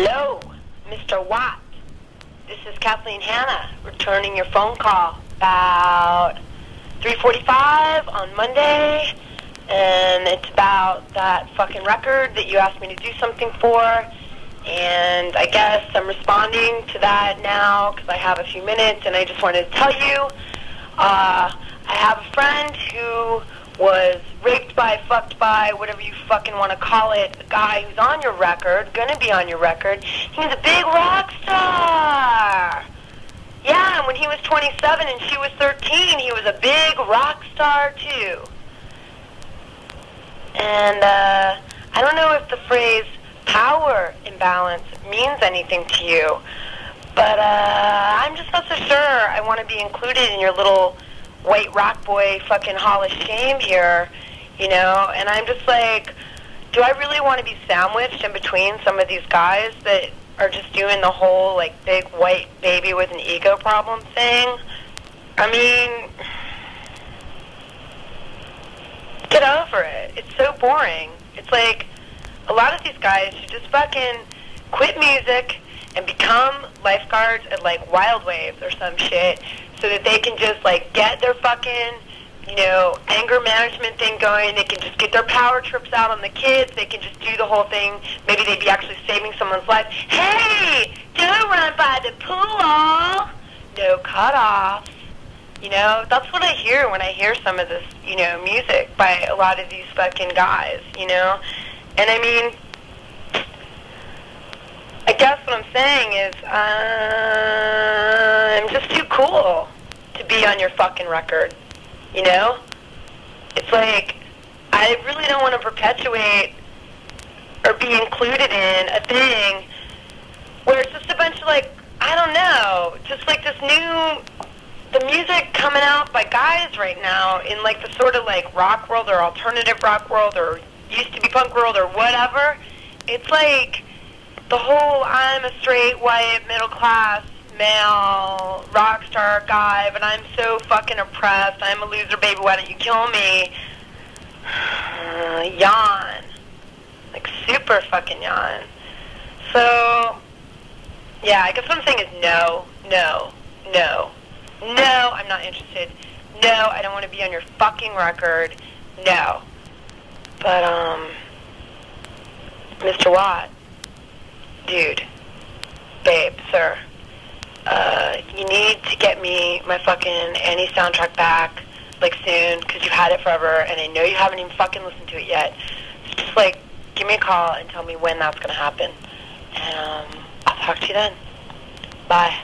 Hello, Mr. Watt. This is Kathleen Hanna returning your phone call about 3:45 on Monday, and it's about that fucking record that you asked me to do something for. And I guess I'm responding to that now because I have a few minutes, and I just wanted to tell you, uh, I have a friend who was raped by, fucked by, whatever you fucking want to call it, the guy who's on your record, gonna be on your record. He was a big rock star. Yeah, and when he was 27 and she was 13, he was a big rock star too. And uh, I don't know if the phrase power imbalance means anything to you, but uh, I'm just not so sure I want to be included in your little white rock boy fucking hall of shame here, you know? And I'm just like, do I really want to be sandwiched in between some of these guys that are just doing the whole like big white baby with an ego problem thing? I mean, get over it. It's so boring. It's like a lot of these guys should just fucking quit music and become lifeguards at like Wild Waves or some shit so that they can just like get their fucking you know anger management thing going. They can just get their power trips out on the kids. They can just do the whole thing. Maybe they'd be actually saving someone's life. Hey, don't run by the pool. No cutoffs. You know, that's what I hear when I hear some of this, you know, music by a lot of these fucking guys, you know? And I mean, I guess what I'm saying is, uh, I'm just cool to be on your fucking record. You know? It's like, I really don't want to perpetuate or be included in a thing where it's just a bunch of like, I don't know, just like this new, the music coming out by guys right now in like the sort of like rock world or alternative rock world or used to be punk world or whatever. It's like, the whole I'm a straight white middle class male rock star guy, but I'm so fucking oppressed. I'm a loser, baby. Why don't you kill me? Uh, yawn, like super fucking yawn. So, yeah, I guess what I'm saying is no, no, no, no. I'm not interested. No, I don't want to be on your fucking record. No. But um, Mr. Watt dude, babe, sir, uh, you need to get me my fucking Annie soundtrack back, like soon, because you've had it forever, and I know you haven't even fucking listened to it yet. So just like, give me a call and tell me when that's gonna happen, and um, I'll talk to you then. Bye.